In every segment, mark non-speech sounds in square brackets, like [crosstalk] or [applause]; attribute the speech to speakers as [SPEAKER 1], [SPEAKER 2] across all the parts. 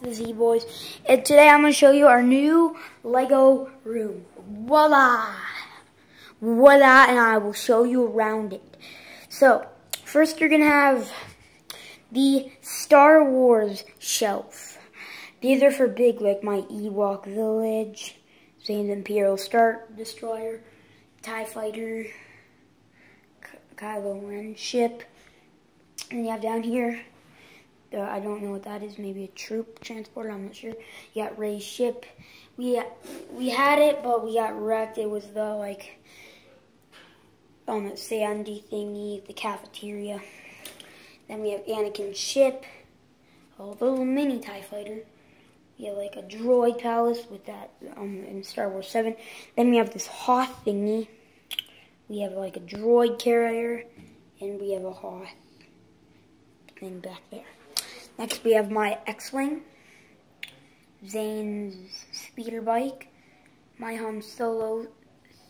[SPEAKER 1] to the Z Boyz, and today I'm going to show you our new Lego room. Voila! Voila, and I will show you around it. So, first you're going to have the Star Wars shelf. These are for big, like my Ewok Village, Zane's Imperial Star Destroyer, TIE Fighter, Kylo Ren ship. And you have down here uh, I don't know what that is. Maybe a troop transporter. I'm not sure. You got Rey's ship. We we had it, but we got wrecked. It was the like on the sandy thingy, the cafeteria. Then we have Anakin's ship, a little mini Tie Fighter. We have like a droid palace with that um, in Star Wars 7. Then we have this Hoth thingy. We have like a droid carrier, and we have a Hoth thing back there. Next we have my X-Wing, Zane's speeder bike, my Han Solo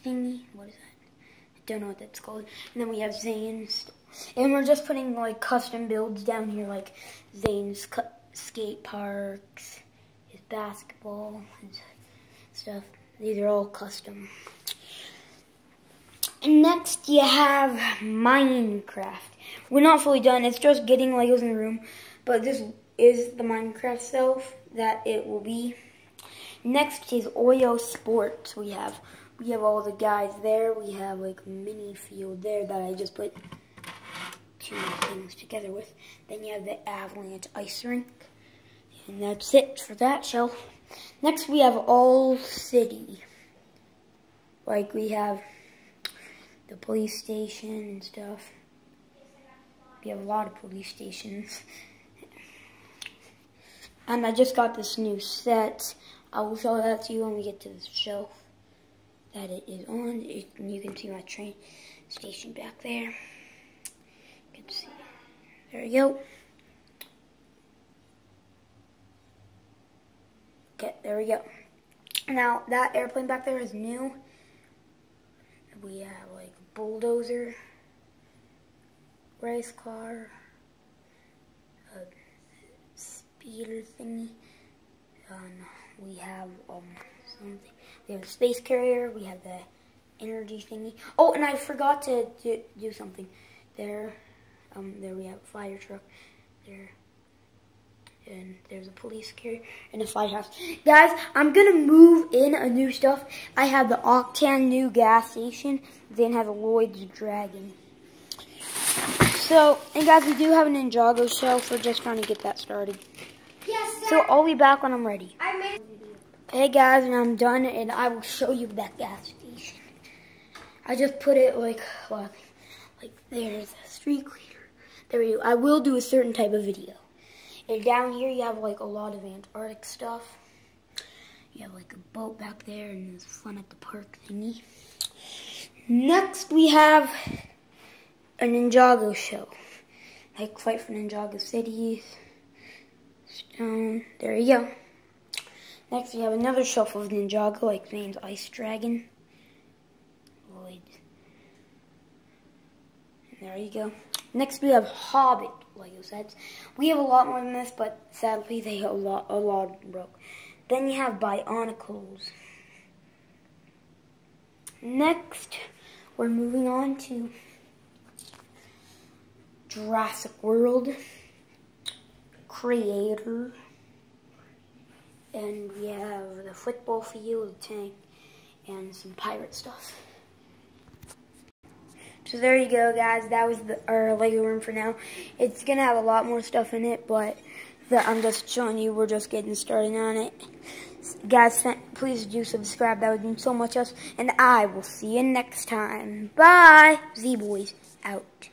[SPEAKER 1] thingy, what is that? I don't know what that's called. And then we have Zane's, and we're just putting like custom builds down here, like Zane's skate parks, his basketball, and stuff. These are all custom. And next you have Minecraft. We're not fully done, it's just getting Legos in the room. But this is the Minecraft self that it will be. Next is Oyo Sports. We have we have all the guys there. We have like mini field there that I just put two things together with. Then you have the Avalanche Ice Rink. And that's it for that shelf. Next we have All City. Like we have the police station and stuff. We have a lot of police stations. [laughs] And I just got this new set. I will show that to you when we get to the shelf that it is on. It, you can see my train station back there. You can see. There we go. Okay, there we go. Now, that airplane back there is new. We have, like, bulldozer, race car, speeder thingy. Um, we have um, something. We have a space carrier. We have the energy thingy. Oh, and I forgot to do, do something. There, um, there we have a fire truck. There, and there's a police carrier and a firehouse. Guys, I'm gonna move in a new stuff. I have the Octan new gas station. Then have a Lloyd's Dragon. So, and guys, we do have an Ninjago shelf. We're just trying to get that started. So I'll be back when I'm ready. Hey guys, and I'm done, and I will show you that gas station. I just put it like, like, like there's a street cleaner. There we go. I will do a certain type of video. And down here you have like a lot of Antarctic stuff. You have like a boat back there, and there's fun at the park thingy. Next we have a Ninjago show. Like Fight for Ninjago Cities. Stone. There you go. Next we have another shelf of Ninjago, like named Ice Dragon. Lloyd. There you go. Next we have Hobbit Lego sets. We have a lot more than this, but sadly they a lot a lot broke. Then you have Bionicles. Next, we're moving on to Jurassic World Creator. And we have the football field tank and some pirate stuff. So there you go, guys. That was the, our Lego room for now. It's going to have a lot more stuff in it, but that I'm just showing you we're just getting started on it. Guys, please do subscribe. That would mean so much us. And I will see you next time. Bye. Z-Boyz out.